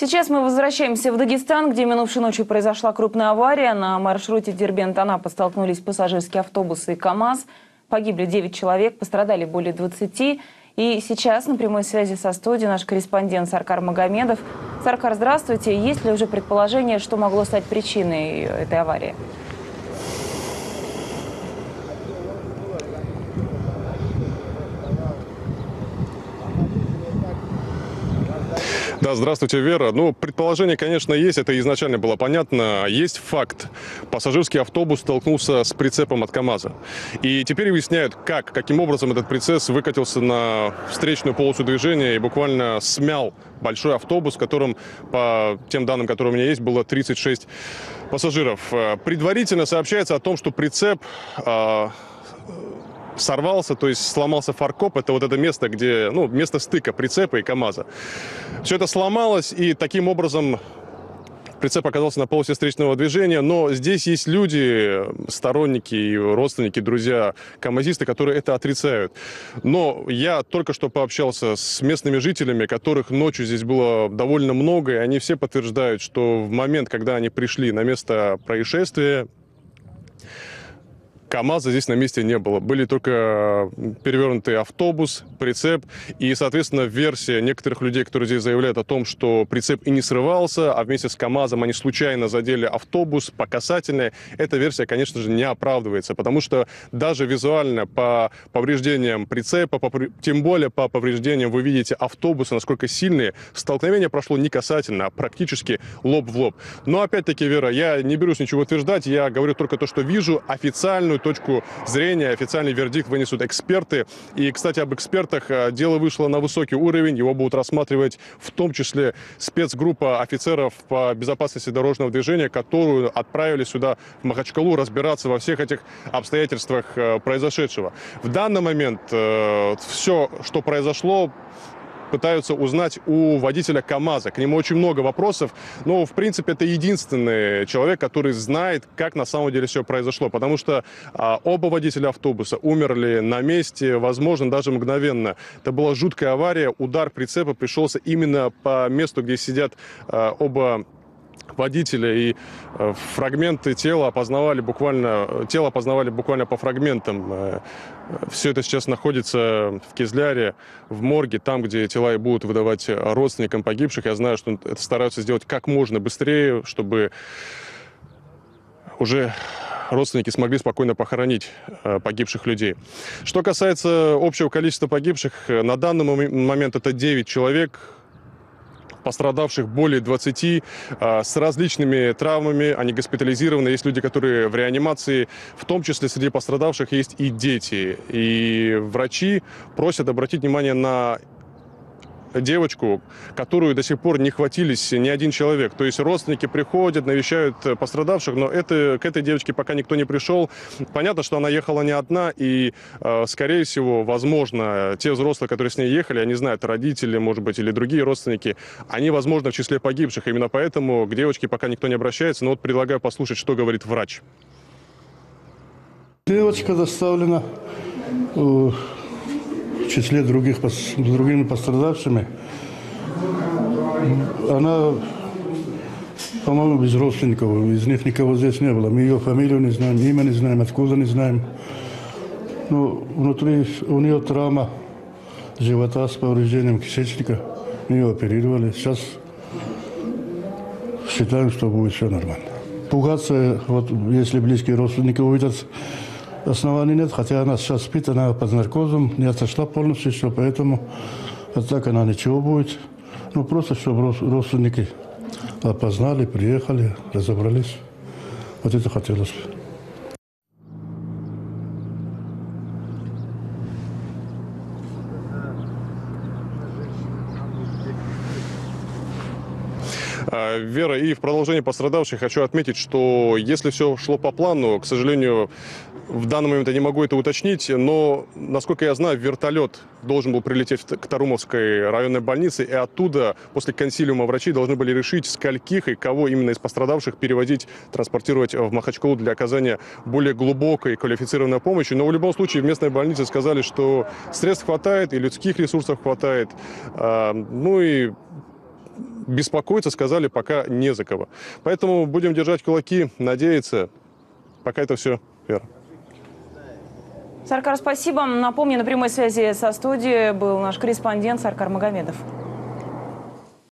Сейчас мы возвращаемся в Дагестан, где минувшей ночью произошла крупная авария. На маршруте Дербент-Анапа столкнулись пассажирский автобус и КАМАЗ. Погибли 9 человек, пострадали более 20. И сейчас на прямой связи со студией наш корреспондент Саркар Магомедов. Саркар, здравствуйте. Есть ли уже предположение, что могло стать причиной этой аварии? Да, здравствуйте, Вера. Ну, предположение, конечно, есть, это изначально было понятно. Есть факт. Пассажирский автобус столкнулся с прицепом от КАМАЗа. И теперь выясняют, как, каким образом этот прицеп выкатился на встречную полосу движения и буквально смял большой автобус, в котором, по тем данным, которые у меня есть, было 36 пассажиров. Предварительно сообщается о том, что прицеп а, сорвался, то есть сломался фаркоп. Это вот это место, где, ну, место стыка прицепа и КАМАЗа. Все это сломалось, и таким образом прицеп оказался на полосе встречного движения, но здесь есть люди, сторонники родственники, друзья, камазисты, которые это отрицают. Но я только что пообщался с местными жителями, которых ночью здесь было довольно много, и они все подтверждают, что в момент, когда они пришли на место происшествия, КАМАЗа здесь на месте не было. Были только перевернутый автобус, прицеп и, соответственно, версия некоторых людей, которые здесь заявляют о том, что прицеп и не срывался, а вместе с КАМАЗом они случайно задели автобус по касательной. Эта версия, конечно же, не оправдывается, потому что даже визуально по повреждениям прицепа, по, тем более по повреждениям вы видите автобусы, насколько сильные, столкновение прошло не касательно, а практически лоб в лоб. Но опять-таки, Вера, я не берусь ничего утверждать, я говорю только то, что вижу официальную официальную точку зрения, официальный вердикт вынесут эксперты. И, кстати, об экспертах. Э, дело вышло на высокий уровень. Его будут рассматривать в том числе спецгруппа офицеров по безопасности дорожного движения, которую отправили сюда, в Махачкалу, разбираться во всех этих обстоятельствах э, произошедшего. В данный момент э, все, что произошло, пытаются узнать у водителя КАМАЗа. К нему очень много вопросов, но, в принципе, это единственный человек, который знает, как на самом деле все произошло, потому что а, оба водителя автобуса умерли на месте, возможно, даже мгновенно. Это была жуткая авария, удар прицепа пришелся именно по месту, где сидят а, оба водителя, и э, фрагменты тела опознавали буквально, тело опознавали буквально по фрагментам. Э, Все это сейчас находится в Кизляре, в морге, там, где тела и будут выдавать родственникам погибших. Я знаю, что это стараются сделать как можно быстрее, чтобы уже родственники смогли спокойно похоронить э, погибших людей. Что касается общего количества погибших, на данный момент это 9 человек пострадавших более 20 а, с различными травмами. Они госпитализированы. Есть люди, которые в реанимации. В том числе среди пострадавших есть и дети. И врачи просят обратить внимание на девочку, которую до сих пор не хватились ни один человек. То есть родственники приходят, навещают пострадавших, но это, к этой девочке пока никто не пришел. Понятно, что она ехала не одна, и, э, скорее всего, возможно, те взрослые, которые с ней ехали, они знают, родители, может быть, или другие родственники, они, возможно, в числе погибших. Именно поэтому к девочке пока никто не обращается. Но вот предлагаю послушать, что говорит врач. Девочка доставлена э, в числе других, с другими пострадавшими, она, по-моему, без родственников, из них никого здесь не было. Мы ее фамилию не знаем, имя не знаем, откуда не знаем. Но внутри у нее травма живота с повреждением кишечника. Мы ее оперировали. Сейчас считаем, что будет все нормально. Пугаться, вот если близкие родственники увидят оснований нет, хотя она сейчас спит, она под наркозом, не отошла полностью все, поэтому а так она ничего будет. Ну, просто чтобы родственники опознали, приехали, разобрались. Вот это хотелось бы. Вера, и в продолжение пострадавших хочу отметить, что если все шло по плану, к сожалению, в данный момент я не могу это уточнить, но, насколько я знаю, вертолет должен был прилететь к Тарумовской районной больнице, и оттуда, после консилиума врачей, должны были решить, скольких и кого именно из пострадавших переводить, транспортировать в Махачкалу для оказания более глубокой квалифицированной помощи. Но в любом случае в местной больнице сказали, что средств хватает, и людских ресурсов хватает. А, ну и беспокоиться, сказали, пока не за кого. Поэтому будем держать кулаки, надеяться. Пока это все вера. Саркар, спасибо. Напомню, на прямой связи со студией был наш корреспондент Саркар Магомедов.